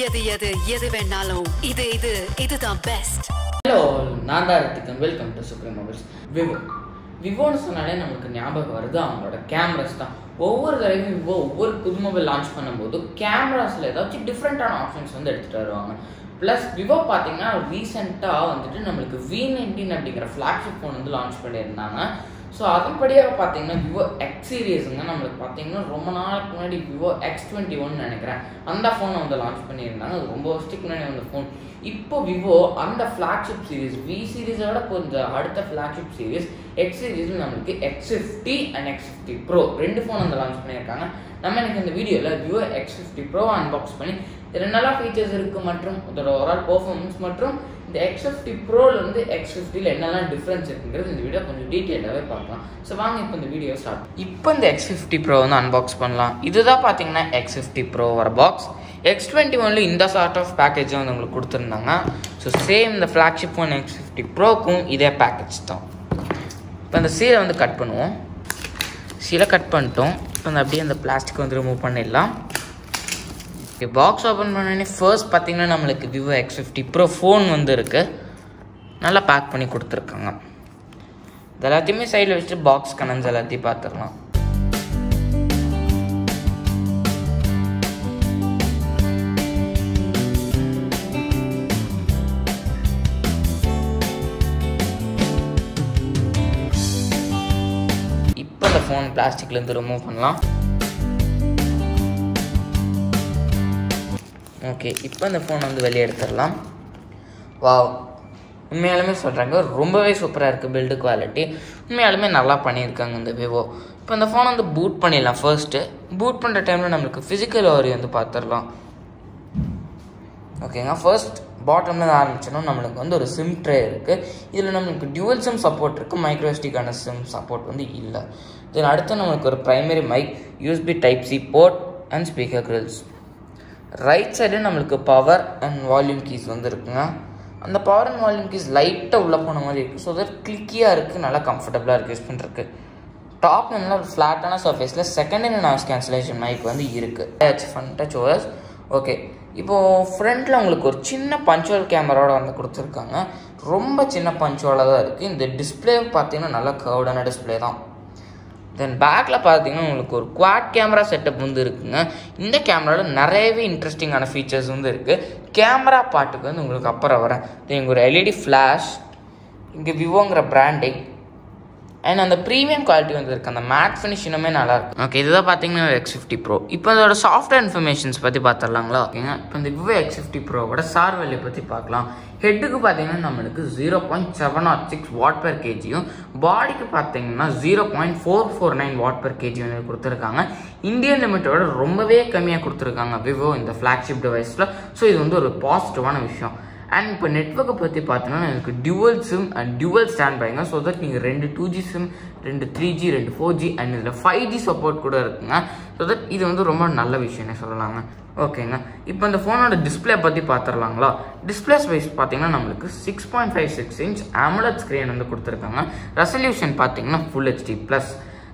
எது எது எது வேணாலும். இது இது இதுதான் பெஸ்ட் ஹலோ நான் தான் welcome to supreme mobiles Vivo. விவோன்னு சொன்னாலே நமக்கு ஞாபகம் வருது அவங்களோட கேமராஸ் தான். ஒவ்வொரு தடவையும் விவோ ஒவ்வொரு புது மொபைல் லான்ச் பண்ணும்போது கேமராஸில் ஏதாச்சும் டிஃப்ரெண்ட்டான ஆப்ஷன்ஸ் வந்து எடுத்துகிட்டு வருவாங்க. ப்ளஸ் விவோ பார்த்தீங்கன்னா ரீசெண்டாக வந்துட்டு நம்மளுக்கு வி நைன்டீன் அப்படிங்கிற ஃப்ளாக்ஷிப் ஃபோன் வந்து லான்ச் பண்ணியிருந்தாங்க. ஸோ அதன்படியாக பார்த்தீங்கன்னா விவோ எக்ஸ் சீரியஸுங்க நம்மளுக்கு பார்த்தீங்கன்னா ரொம்ப நாளுக்கு முன்னாடி விவோ எக்ஸ் டுவெண்ட்டி ஒன் நினைக்கிறேன். அந்த ஃபோனை வந்து லான்ச் பண்ணியிருந்தாங்க. அது ரொம்ப வருஷத்துக்கு முன்னாடி வந்த ஃபோன் இப்போ விவோ அந்த ஃப்ளாக்ஷிப் சீரிஸ் வி சீரிஸோட கொஞ்சம் அடுத்த ஃப்ளாக்ஷிப் சீரிஸ் எக்ஸ் சீரிஸில் நம்மளுக்கு X fifty and X fifty pro ரெண்டு ஃபோன் வந்து லான்ச் பண்ணியிருக்காங்க. நம்ம எனக்கு இந்த வீடியோவில் Vivo X fifty pro unbox பண்ணி என்னென்னலாம் ஃபீச்சர்ஸ் இருக்குது மற்றும் இதோட ஓவரால் பர்ஃபார்மன்ஸ் மற்றும் இந்த எக்ஸ் ஃபிஃப்டி ப்ரோவில் வந்து எக்ஸ் ஃபிஃப்டியில் என்னெல்லாம் டிஃப்ரென்ஸ் இருக்குங்கிறது இந்த வீடியோ கொஞ்சம் டீட்டெயிலாகவே பார்க்கலாம். ஸோ வாங்க இப்போ இந்த வீடியோ ஸ்டார்ட் இப்போ இந்த எக்ஸ் ஃபிஃப்டி ப்ரோ வந்து அன்பாக்ஸ் பண்ணலாம். இதுதான் பார்த்தீங்கன்னா எக்ஸ் ஃபிஃப்டி ப்ரோ வர பாக்ஸ் எக்ஸ் டுவெண்ட்டி ஒனில் இந்த சார்ட் ஆஃப் பேக்கேஜும் வந்து உங்களுக்கு கொடுத்துருந்தாங்க. ஸோ சேம் இந்த ஃப்ளாக்ஷிப் ஒன் எக்ஸ் ஃபிஃப்டி ப்ரோக்கும் இதே பேக்கேஜ் தான். இப்போ அந்த சீலை வந்து கட் பண்ணுவோம். சீலை கட் பண்ணிட்டோம். இப்போ அந்த அப்படியே அந்த பிளாஸ்டிக் வந்து ரிமூவ் பண்ணிடலாம். பாக்ஸ் ஓப்பன் பண்ணோடனே ஃபர்ஸ்ட் பார்த்தீங்கன்னா நம்மளுக்கு Vivo X fifty pro phone வந்து இருக்குது நல்லா பேக் பண்ணி கொடுத்துருக்காங்க. இது எல்லாத்தையுமே சைடில் வச்சுட்டு பாக்ஸ் கனன்ஸ் எல்லாத்தையும் பார்த்துடலாம் இப்போ அந்த ஃபோன் பிளாஸ்டிக்லேருந்து ரிமூவ் பண்ணலாம். ஓகே இப்போ இந்த ஃபோன் வந்து வெளியே எடுத்துடலாம். வாவ் உண்மையாலுமே சொல்கிறாங்க ரொம்பவே சூப்பராக இருக்குது பில்டு குவாலிட்டி உண்மையாலுமே நல்லா பண்ணியிருக்காங்க இந்த விவோ இப்போ இந்த ஃபோனை வந்து பூட் பண்ணிடலாம் ஃபர்ஸ்ட்டு பூட் பண்ணுற டைமில் நம்மளுக்கு ஃபிசிக்கல் ஓரி வந்து பார்த்துடலாம் ஓகேங்க ஃபர்ஸ்ட் பாட்டமில் ஆரம்பிச்சோன்னா நம்மளுக்கு வந்து ஒரு சிம் ட்ரே இருக்குது இதில் நம்மளுக்கு டியூவல் சிம் சப்போர்ட் இருக்குது மைக்ரோஸ்டிக்கான சிம் சப்போர்ட் வந்து இல்லை. தென் அடுத்து நம்மளுக்கு ஒரு primary mic USB type C port and speaker grills right side நம்மளுக்கு பவர் அண்ட் வால்யூம் கீஸ் வந்து இருக்குங்க அந்த பவர் அண்ட் வால்யூம் கீஸ் லைட்டாக உள்ளே போன மாதிரி இருக்குது ஸோ தட் கிளிக்கியாக இருக்குது நல்லா கம்ஃபர்டபுளாக இருக்குது யூஸ் பண்ணுறதுக்கு டாப் நல்லா ஒரு ஃப்ளாட்டான சர்ஃபேஸில் second hand noise cancellation mic வந்து இருக்குது touch fun touch OS okay இப்போது ஃப்ரண்ட்டில் உங்களுக்கு ஒரு சின்ன பஞ்சுவல் கேமராவோட வந்து கொடுத்துருக்காங்க. ரொம்ப சின்ன பஞ்சுவலாக தான் இருக்குது இந்த டிஸ்பிளே பார்த்தீங்கன்னா நல்லா கர்வ்டான டிஸ்பிளே தான். தென் பேக்கில் பார்த்தீங்கன்னா உங்களுக்கு ஒரு குவாட் கேமரா செட்டப் வந்து இருக்குங்க. இந்த கேமராவில் நிறையவே இன்ட்ரெஸ்டிங்கான ஃபீச்சர்ஸ் வந்து இருக்குது கேமரா பாட்டுக்கு வந்து உங்களுக்கு அப்புறம் வரேன். தென் இங்கே ஒரு எல்இடி ஃப்ளாஷ் இங்கே விவோங்கிற பிராண்டிங் அண்ட் அந்த ப்ரீமியம் குவாலிட்டி வந்து அந்த மேட் ஃபினிஷ் இன்னுமே நல்லா இருக்கும் ஓகே இதுதான் பார்த்தீங்கன்னா எக்ஸ் ஃபிஃப்டி ப்ரோ இப்போ அதோட சாஃப்ட்வேர் இன்ஃபர்மேஷன்ஸ் பற்றி பார்த்துடலாங்களா ஓகேங்க இப்போ இந்த விவோ எக்ஸ் ஃபிஃப்டி ப்ரோவோட சார் வேல்யூ பற்றி பார்க்கலாம் ஹெட்டுக்கு பார்த்தீங்கன்னா நம்மளுக்கு zero point seven or six watt per கேஜியும் பாடிக்கு பார்த்தீங்கன்னா zero point four four nine watt per kg வந்து கொடுத்துருக்காங்க. இந்தியன் லிமிட்டோட ரொம்பவே கம்மியாக கொடுத்துருக்காங்க விவோ இந்த ஃப்ளாக்ஷிப் டிவைஸில் ஸோ இது வந்து ஒரு பாசிட்டிவான விஷயம். அண்ட் இப்போ நெட்ஒர்க்கை பற்றி பார்த்தோன்னா எனக்கு dual SIM and dual stand பைங்க so that நீங்கள் ரெண்டு டூ ஜி சிம் ரெண்டு த்ரீ ஜி ரெண்டு ஃபோர் ஜி அண்ட் இதில் ஃபைவ் ஜி சப்போர்ட் கூட இருக்குங்க. ஸோ தட் இது வந்து ரொம்ப நல்ல விஷயம்னு சொல்லலாங்க. ஓகேங்க இப்போ இந்த ஃபோனோட டிஸ்பிளே பற்றி பார்த்துடலாங்களா டிஸ்பிளே ஸ்பைஸ் பார்த்தீங்கன்னா நம்மளுக்கு six point five six inch AMOLED screen வந்து கொடுத்துருக்காங்க. ரெசல்யூஷன் பார்த்தீங்கன்னா ஃபுல் ஹெச்டி ப்ளஸ்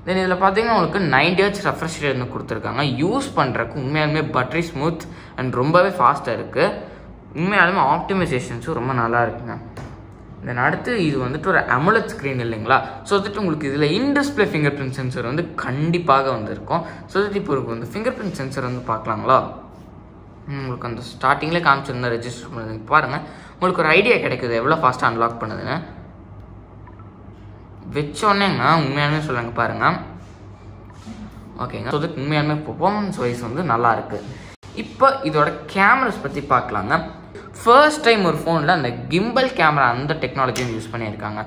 தென் இதில் பார்த்தீங்கன்னா உங்களுக்கு நைன்டி ஹெச் ரெஃப்ரெஷ் ரேட் வந்து கொடுத்துருக்காங்க. யூஸ் பண்ணுறக்கு உண்மையாலுமே பட்ரி ஸ்மூத் அண்ட் ரொம்பவே ஃபாஸ்ட்டாக இருக்குது உண்மையாலுமே ஆப்டிமைசேஷன்ஸும் ரொம்ப நல்லா இருக்குங்க தென் அடுத்து இது வந்துட்டு ஒரு அமுலட் ஸ்க்ரீன் இல்லைங்களா? ஸோ வந்துட்டு உங்களுக்கு இதில் இன்டிஸ்பிளே ஃபிங்கர் பிரிண்ட் சென்சர் வந்து கண்டிப்பாக வந்துருக்கும். ஸோ வந்துட்டு இப்போ உங்களுக்கு வந்து ஃபிங்கர் பிரிண்ட் சென்சர் வந்து பார்க்கலாங்களா? உங்களுக்கு அந்த ஸ்டார்டிங்லேயே காமிச்சிருந்தா ரெஜிஸ்டர் பண்ணுறது பாருங்கள் உங்களுக்கு ஒரு ஐடியா கிடைக்குது. எவ்வளோ ஃபாஸ்ட்டாக அன்லாக் பண்ணுதுன்னு. வச்சோடனேங்க உண்மையாலுமே சொல்லுங்க பாருங்கள் ஓகேங்க. ஸோ தட் உண்மையாலுமே பர்ஃபார்மன்ஸ் வைஸ் வந்து நல்லா இருக்குது இப்போ இதோட கேமராஸ் பற்றி பார்க்கலாங்க. ஃபர்ஸ்ட் டைம் ஒரு ஃபோனில் அந்த கிம்பல் கேமரா அந்த டெக்னாலஜியும் யூஸ் பண்ணியிருக்காங்க.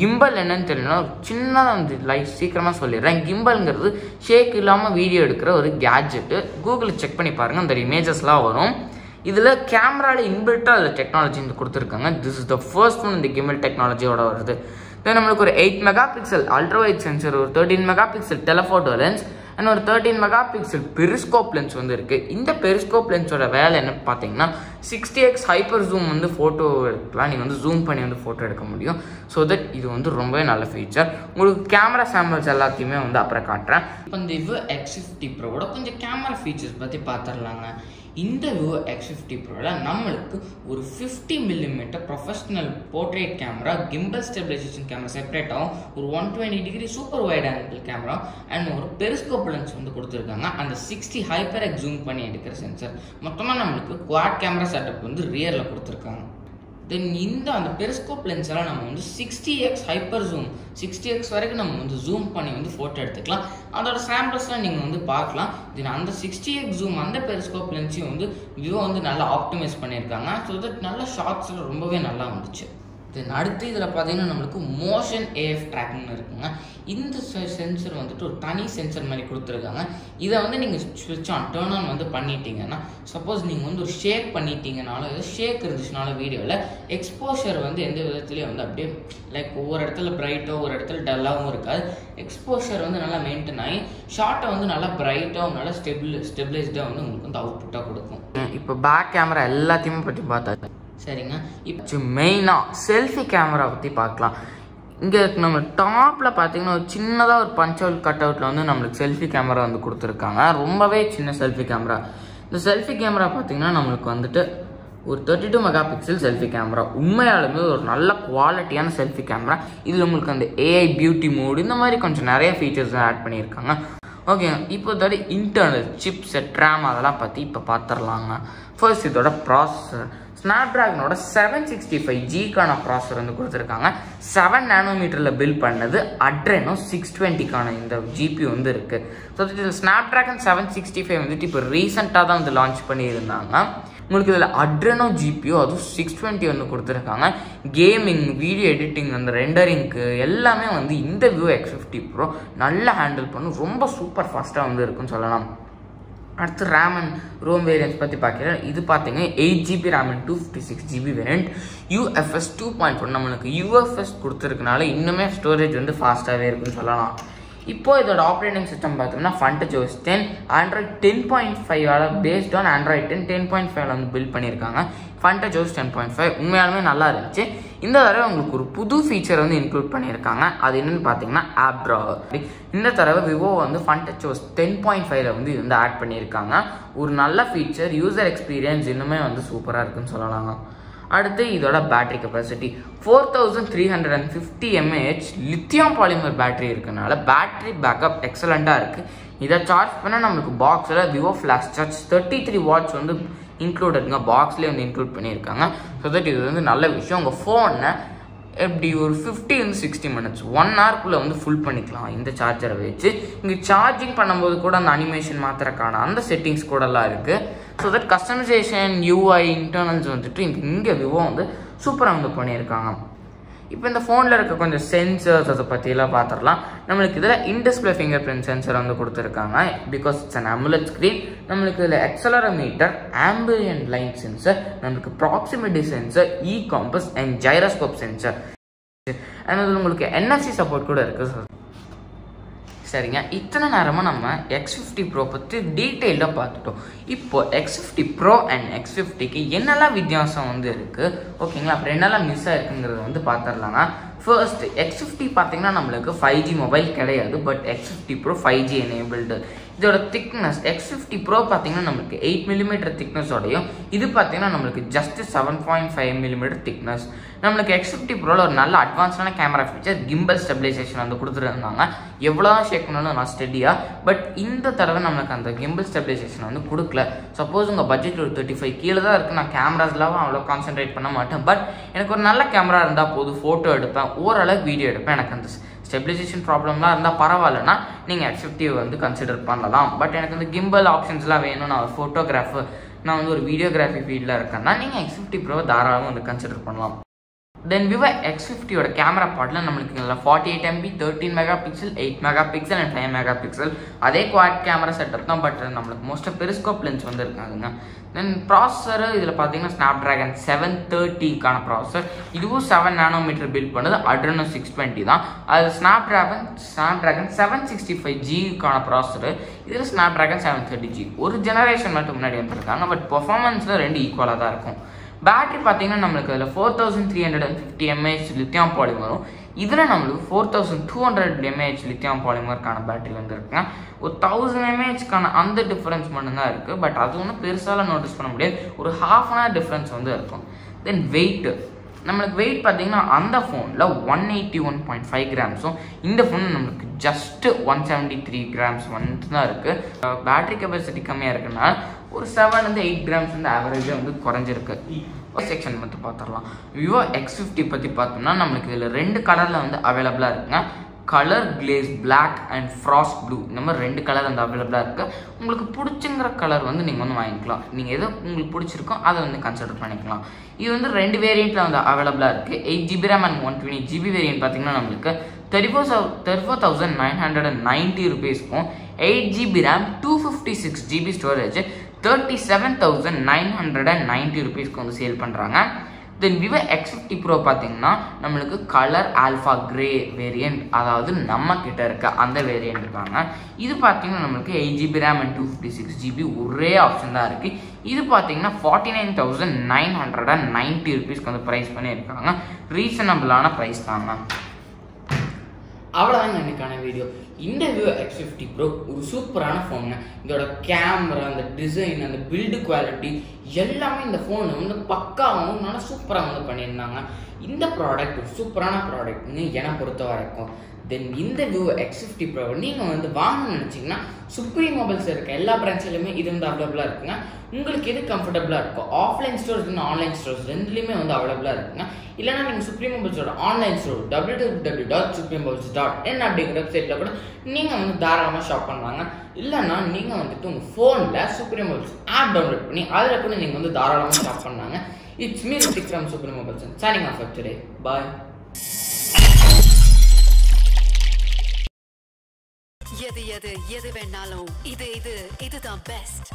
கிம்பல் என்னன்னு தெரியலனா சின்னதாக வந்து லைஃப் சீக்கிரமாக சொல்லிடுறேன். கிம்பல்ங்கிறது ஷேக் இல்லாமல் வீடியோ எடுக்கிற ஒரு கேட்ஜெட்டு கூகுளில் செக் பண்ணி பாருங்கள் அந்த இமேஜஸ்லாம் வரும். இதில் கேமராவில் இன்பில்ட்டாக அதில் டெக்னாலஜி வந்து கொடுத்துருக்காங்க. This is the first one இந்த கிம்பல் டெக்னாலஜியோட வருது. தென் நம்மளுக்கு ஒரு eight megapixel ultrawide sensor ஒரு thirteen megapixel telephoto lens and ஒரு thirteen megapixel periscope lens வந்து இருக்குது இந்த பெரிஸ்கோப் லென்ஸோட வேலை என்ன பார்த்தீங்கன்னா சிக்ஸ்டி எக்ஸ் ஹைப்பர் ஜூம் வந்து ஃபோட்டோ எடுக்கலாம். நீங்கள் வந்து ஜூம் பண்ணி வந்து ஃபோட்டோ எடுக்க முடியும். ஸோ தட் இது வந்து ரொம்பவே நல்ல ஃபீச்சர் உங்களுக்கு கேமரா சாம்பிள்ஸ் எல்லாத்தையுமே வந்து அப்புறம் காட்டுறேன். இப்போ இந்த விவோ எக்ஸ் ஃபிஃப்டி ப்ரோவோட கொஞ்சம் கேமரா ஃபீச்சர்ஸ் பற்றி பார்த்துடலாங்க இந்த விவோ எக்ஸ் ஃபிஃப்டி ப்ரோவில் நம்மளுக்கு ஒரு fifty millimetre professional portrait camera gimbal stabilisation camera செப்பரேட்டாகவும் ஒரு one twenty degree super wide angle camera and ஒரு பெரிஸ்கோப் லென்ஸ் வந்து கொடுத்துருக்காங்க. அந்த சிக்ஸ்டி ஹைப்பர் எக்ஸூம் ஜூம் பண்ணி எடுக்கிற சென்சர் மொத்தமாக நம்மளுக்கு குவாட் கேமரா செட்டப் வந்து ரியரில் கொடுத்துருக்காங்க. தென் இந்த அந்த பெரிஸ்கோப் லென்ஸெல்லாம் நம்ம வந்து sixty X hyper zoom sixty X வரைக்கும் நம்ம வந்து ஜூம் பண்ணி வந்து ஃபோட்டோ எடுத்துக்கலாம். அதோட சாம்பிள்ஸ்லாம் நீங்கள் வந்து பார்க்கலாம். தென் அந்த சிக்ஸ்டி எக்ஸ் ஜூம் அந்த பெரிஸ்கோப் லென்ஸையும் வந்து விவோ வந்து நல்லா ஆப்டிமைஸ் பண்ணியிருக்காங்க. ஸோ தட் நல்ல ஷார்ட்ஸில் ரொம்பவே நல்லா வந்துச்சு. தென் அடுத்து இதில் பார்த்தீங்கன்னா நம்மளுக்கு மோஷன் ஏஎஃப் ட்ராக்கிங்னு இருக்குங்க. இந்த சென்சர் வந்துட்டு ஒரு தனி சென்சர் மாதிரி கொடுத்துருக்காங்க. இதை வந்து நீங்கள் ஸ்விட்ச் ஆன் டேர்ன் ஆன் வந்து பண்ணிட்டீங்கன்னா சப்போஸ் நீங்கள் வந்து ஒரு ஷேக் பண்ணிட்டீங்கனால ஷேக் இருந்துச்சுனால வீடியோவில் எக்ஸ்போஷர் வந்து எந்த விதத்துலேயும் வந்து அப்படியே லைக் ஒவ்வொரு இடத்துல பிரைட்டோ ஒரு இடத்துல டல்லாகவும் இருக்காது. எக்ஸ்போஷர் வந்து நல்லா மெயின்டைன் ஆகி ஷார்ட்டை வந்து நல்லா பிரைட்டாகவும் நல்லா ஸ்டெபிள் ஸ்டெபிளைஸ்டாக வந்து உங்களுக்கு வந்து அவுட்புட்டாக கொடுக்கும். இப்போ பேக் கேமரா எல்லாத்தையுமே பற்றி பார்த்தா சரிங்க. இப்போ மெயினாக செல்ஃபி கேமரா பற்றி பார்க்கலாம். இங்கே நம்ம டாப்பில் பார்த்தீங்கன்னா ஒரு சின்னதாக ஒரு பஞ்ச் அவுட் கட் அவுட்டில் வந்து நம்மளுக்கு செல்ஃபி கேமரா வந்து கொடுத்துருக்காங்க. ரொம்பவே சின்ன செல்ஃபி கேமரா இந்த செல்ஃபி கேமரா பார்த்தீங்கன்னா நம்மளுக்கு வந்துட்டு ஒரு thirty two megapixel selfie camera உண்மையாலுமே ஒரு நல்ல குவாலிட்டியான செல்ஃபி கேமரா இதில் உங்களுக்கு அந்த ஏஐ பியூட்டி மோடு இந்த மாதிரி கொஞ்சம் நிறைய ஃபீச்சர்ஸ் ஆட் பண்ணியிருக்காங்க. ஓகே இப்போ இதோட இன்டர்னல் சிப் செட் ரேம் அதெல்லாம் பற்றி இப்போ பார்த்துடலாங்க. ஃபர்ஸ்ட் இதோட ப்ராசஸர் ஸ்னாப்ட்ராகனோட செவன் சிக்ஸ்டி ஃபைவ் ஜிக்கான ப்ராசர் வந்து கொடுத்துருக்காங்க. செவன் நேனோமீட்டரில் பில் பண்ணது அட்ரெனோ சிக்ஸ் டுவெண்ட்டிக்கான இந்த ஜிபி வந்து இருக்குது ஸோ இதில் ஸ்னாப்ட்ராகன் செவன் சிக்ஸ்டி ஃபைவ் வந்துட்டு இப்போ ரீசெண்டாக தான் வந்து லான்ச் பண்ணியிருந்தாங்க. உங்களுக்கு இதில் அட்ரெனோ ஜிபியோ அதுவும் சிக்ஸ் டுவெண்ட்டி வந்து கொடுத்துருக்காங்க. கேமிங் வீடியோ எடிட்டிங் அந்த ரெண்டரிங்க்கு எல்லாமே வந்து இந்த வியூ எக்ஸ் ஃபிஃப்டி ப்ரோ நல்லா ஹேண்டில் பண்ணும் ரொம்ப சூப்பர் ஃபாஸ்ட்டாக வந்து இருக்குன்னு சொல்லலாம். அடுத்து ரேம் அண்ட் ரோம் வேரியன்ஸ் பற்றி பார்க்குறேன் இது பார்த்தீங்க eight GB RAM and two fifty six GB variant UFS two point one நம்மளுக்கு யூஎஃப்எஸ் கொடுத்துருக்கனால இன்னுமே ஸ்டோரேஜ் வந்து ஃபாஸ்ட்டாகவே இருக்குன்னு சொல்லலாம். இப்போ இதோட ஆப்ரேட்டிங் சிஸ்டம் பார்த்தோம்னா Funtouch ten Android ten point ஃபைவால் based on Android ten ten point ஃபைவ்ல வந்து பில்ட் பண்ணியிருக்காங்க. Fund Jose ten point five உண்மையாலுமே நல்லா இருந்துச்சு. இந்த தடவை உங்களுக்கு ஒரு புது ஃபீச்சர் வந்து இன்க்ளூட் பண்ணியிருக்காங்க. அது என்னென்னு பார்த்தீங்கன்னா ஆப் ட்ராவர் இந்த தடவை விவோ வந்து ஃபண்ட் ஜோஸ் டென் பாயிண்ட் ஃபைவ்ல வந்து இது வந்து ஆட் பண்ணியிருக்காங்க. ஒரு நல்ல ஃபீச்சர் யூசர் எக்ஸ்பீரியன்ஸ் இன்னுமே வந்து சூப்பராக இருக்குன்னு சொல்லலாங்க. அடுத்து இதோட battery capacity four thousand three hundred and fifty mAh lithium polymer battery இருக்கனால பேட்டரி பேக்கப் எக்ஸலண்ட்டாக இருக்குது இதை சார்ஜ் பண்ணால் நம்மளுக்கு பாக்ஸில் Vivo flash charge thirty three watts வந்து இன்க்ளூடடுங்க பாக்ஸ்லேயே வந்து இன்க்ளூட் பண்ணியிருக்காங்க. ஸோ தட் இது வந்து நல்ல விஷயம். உங்கள் ஃபோனை எப்படி ஒரு ஃபிஃப்டி வந்து சிக்ஸ்டி மினிட்ஸ் ஒன் ஹவர்க்குள்ளே வந்து ஃபுல் பண்ணிக்கலாம். இந்த சார்ஜரை வச்சு. இங்கே சார்ஜிங் பண்ணும்போது கூட அந்த அனிமேஷன் மாத்திரக்கான அந்த செட்டிங்ஸ் கூடலாம் இருக்குது so that customisation UI internals வந்துட்டு இங்கே இங்கே விவோ வந்து சூப்பராக வந்து பண்ணியிருக்காங்க. இப்போ இந்த ஃபோனில் இருக்க கொஞ்சம் சென்சர்ஸ் அதை பற்றியெல்லாம் பார்த்துடலாம் நம்மளுக்கு இதில் இன்டிஸ்பிளே ஃபிங்கர் பிரிண்ட் சென்சர் வந்து கொடுத்துருக்காங்க. Because it's an AMOLED screen நம்மளுக்கு இதில் எக்ஸலரோமீட்டர் ஆம்பியன் லைன் சென்சர் நம்மளுக்கு proximity sensor E compass and gyroscope sensor and அதில் உங்களுக்கு என்எஃப்சி சப்போர்ட் கூட இருக்குது சரிங்க. இத்தனை நேரமாக நம்ம எக்ஸ் ஃபிஃப்டி ப்ரோ பற்றி டீட்டெயிலாக பார்த்துட்டோம். இப்போ X fifty pro and X ஃபிஃப்டிக்கு என்னெல்லாம் வித்தியாசம் வந்து இருக்குது ஓகேங்களா அப்புறம் என்னெல்லாம் மிஸ் ஆகிருக்குங்கிறத வந்து பார்த்துடலாங்க. ஃபர்ஸ்ட் எக்ஸ் ஃபிஃப்டி பார்த்தீங்கன்னா நம்மளுக்கு ஃபைவ் ஜி மொபைல் கிடையாது but x fifty pro five G enabled இதோட திக்னஸ் எக்ஸ் ஃபிஃப்டி ப்ரோ பார்த்தீங்கன்னா நம்மளுக்கு எயிட் மில்லிமீட்டர் திக்னஸோடையும் இது பார்த்தீங்கன்னா நம்மளுக்கு just seven point five millimetre thickness நம்மளுக்கு எக்ஸ் ஃபிஃப்டி ப்ரோவில் ஒரு நல்ல அட்வான்ஸான கேமரா ஃபீச்சர் கிம்பல் ஸ்டெபிலைசேஷன் வந்து கொடுத்துருந்தாங்க. எவ்வளோ தான் ஷேக் பண்ணாலும் நான் ஸ்டெடியாக பட் இந்த தடவை நம்மளுக்கு அந்த கிம்பல் ஸ்டெபிலைசேஷன் வந்து கொடுக்கல. சப்போஸ் உங்கள் பட்ஜெட் ஒரு தேர்ட்டி ஃபைவ் கீழே தான் இருக்குது நான் கேமராஸ்லாம் அவ்வளோ கான்சென்ட்ரேட் பண்ண மாட்டேன். பட் எனக்கு ஒரு நல்ல கேமரா இருந்தால் போதும் ஃபோட்டோ எடுப்பேன். ஓரளவுக்கு வீடியோ எடுப்பேன். எனக்கு அந்த ஸ்டெபிலைசேஷன் ப்ராப்ளம்லாம் இருந்தால் பரவாயில்லனா நீங்கள் எக்ஸப்டிவ் வந்து கன்சிடர் பண்ணலாம். பட் எனக்கு வந்து கிம்பல் ஆப்ஷன்ஸ்லாம் வேணும் நான் ஒரு ஃபோட்டோகிராஃபர் நான் வந்து ஒரு வீடியோகிராஃபி ஃபீல்டில் இருக்கேன்னா நீங்கள் எக்ஸ் ஃபிஃப்டி ப்ரோ தாராளமாக வந்து கன்சிடர் பண்ணலாம். தென் விவோ எக்ஸ் ஃபிஃப்டியோட கேமரா பாட்டில் நம்மளுக்கு இல்லை forty eight MP thirteen megapixel eight megapixel and five megapixel அதே குவாட் கேமரா செட்டப் தான் பட் நம்மளுக்கு மோஸ்ட்டாக பெரிஸ்கோப் லென்ஸ் வந்துருக்காங்க தென் ப்ராசஸர் இதில் பார்த்தீங்கன்னா ஸ்னாப் ட்ராகன் செவன் தேர்ட்டிக்கான ப்ராசஸர் இதுவும் செவன் நானோமீட்டர் பில்ட் பண்ணது அட்ரனோ சிக்ஸ் டுவெண்ட்டி தான். அது Snapdragon Snapdragon seven sixty five ஜிக்கான processor இதில் Snapdragon seven thirty G ஒரு ஜெனரேஷன் மட்டும் முன்னாடி வந்திருக்காங்க பட் பர்ஃபார்மன்ஸில் ரெண்டு ஈக்குவலாக தான் இருக்கும். பேட்டரி பார்த்தீங்கன்னா நம்மளுக்கு அதில் four thousand three hundred and fifty mAh lithium பாலிமரும் இதில் நம்மளுக்கு four thousand two hundred mAh lithium பாலிமருக்கான battery வந்துருக்குங்க. ஒரு தௌசண்ட் எம்ஏஹெச்க்கான அந்த டிஃப்ரென்ஸ் மட்டும்தான் இருக்குது பட் அது ஒன்றும் பெருசாலாம் நோட்டீஸ் பண்ண முடியாது. ஒரு ஹாஃப் அன் ஹவர் டிஃப்ரென்ஸ் வந்து இருக்கும். தென் வெயிட்டு நம்மளுக்கு வெயிட் பார்த்தீங்கன்னா அந்த ஃபோனில் one eighty one point five கிராம்ஸும் இந்த ஃபோன் நம்மளுக்கு just one seventy three grams வந்துட்டு தான் இருக்குது பேட்டரி கெப்பாசிட்டி கம்மியாக இருக்குன்னா ஒரு செவன்லேருந்து எயிட் கிராம்ஸ் வந்து ஆவரேஜாக வந்து குறைஞ்சிருக்கு. செக்ஷன் பற்றி பார்த்துடலாம் விவோ எக்ஸ் ஃபிஃப்டி பற்றி பார்த்தோம்னா நம்மளுக்கு இதில் ரெண்டு கலரில் வந்து அவைலபிளாக இருக்குங்க. Colour glaze black and frost blue இந்த மாதிரி ரெண்டு கலர் வந்து அவைலபிளாக இருக்குது உங்களுக்கு பிடிச்சிங்கிற கலர் வந்து நீங்கள் வந்து வாங்கிக்கலாம். நீங்கள் எது உங்களுக்கு பிடிச்சிருக்கோ அதை வந்து கன்சிடர் பண்ணிக்கலாம். இது வந்து ரெண்டு வேரியண்ட்டில் வந்து அவைலபிளாக இருக்குது eight GB RAM and one twenty GB variant பார்த்தீங்கன்னா நம்மளுக்கு thirty four Chou thirty four thousand nine hundred and ninety ருபீஸ்க்கும் eight GB RAM two fifty six GB storage thirty seven thousand nine hundred and ninety ருபீஸ்க்கு வந்து sale பண்ணுறாங்க then Vivo X fifty pro பார்த்தீங்கன்னா நம்மளுக்கு colour alpha grey variant அதாவது நம்ம கிட்ட இருக்க அந்த வேரியண்ட் இருக்காங்க இது பார்த்தீங்கன்னா நம்மளுக்கு eight GB RAM and two fifty six GB ஒரே ஆப்ஷன் தான் இருக்குது இது பார்த்தீங்கன்னா forty nine thousand nine hundred and ninety ருபீஸ்க்கு வந்து ப்ரைஸ் பண்ணியிருக்காங்க. ரீசனபிளான ப்ரைஸ் தாங்க. அவ்வளோதான் எனக்கான வீடியோ இந்த விவோ எக்ஸ் ஃபிஃப்டி ப்ரோ ஒரு சூப்பரான ஃபோனுங்க இதோட கேமரா அந்த டிசைன் அந்த பில்டு குவாலிட்டி எல்லாமே இந்த ஃபோன் வந்து பக்காவும் நல்லா சூப்பராக வந்து பண்ணியிருந்தாங்க. இந்த ப்ராடக்ட் ஒரு சூப்பரான ப்ராடக்ட்னு என்னை பொறுத்த வரைக்கும் தென் இந்த வியூ எக்ஸ் ஃபிஃப்டி ப்ரோ நீங்கள் வந்து வாங்கணும்னு நினச்சிங்கன்னா சுப்ரீம் மொபைல்ஸ் இருக்க எல்லா பிரான்ச்சிலுமே இது வந்து அவைலபிளாக இருக்குங்க. உங்களுக்கு எது கம்ஃபர்டபுளாக இருக்கும் offline stores and online stores ரெண்டுலேயுமே வந்து அவைலபிளாக இருக்குங்க. இல்லைனா நீங்கள் Supreme மொபைல்ஸோட online store W W W dot Supreme mobiles dot in அப்படிங்கிற வெப்சைட்டில் கூட நீங்கள் வந்து தாராளமாக ஷாப் பண்ணலாங்க. இல்லைனா நீங்கள் வந்துட்டு உங்கள் ஃபோனில் சுப்ரீம் மொபைல்ஸ் ஆப் டவுன்லோட் பண்ணி அதில் கூட நீங்கள் வந்து தாராளமாக ஷாப் பண்ணாங்க it's me Rithik Supreme mobiles signing off today bye எது எது எது வேணாலும். இது இது இதுதான் பெஸ்ட்